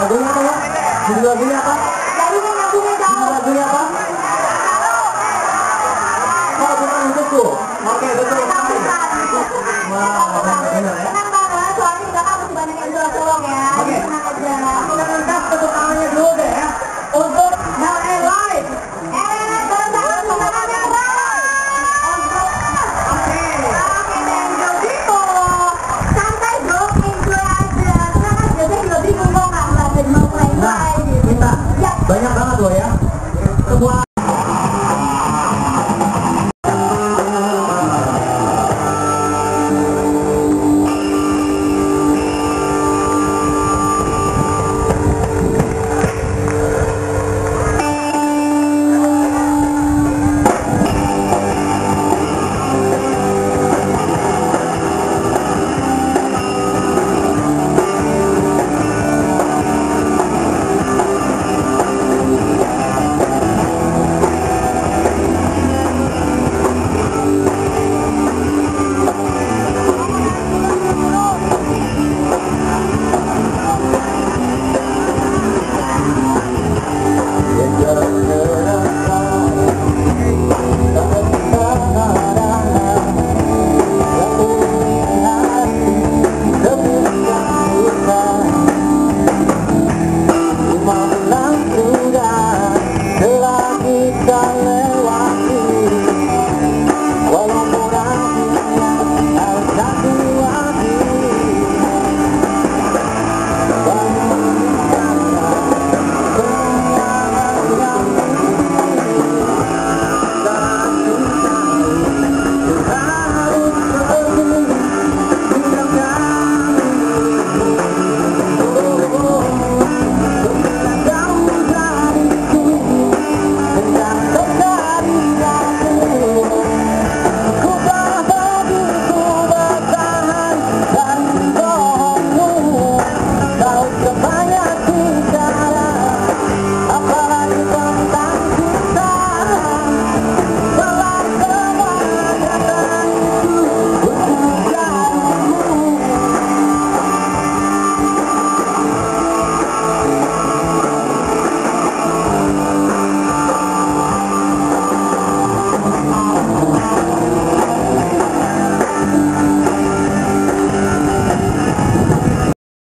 Lagunya apa ya? Judul lagunya apa? Lagunya lagunya tahu. Lagunya apa? kalau bukan untukku, Oke, betul. Wah.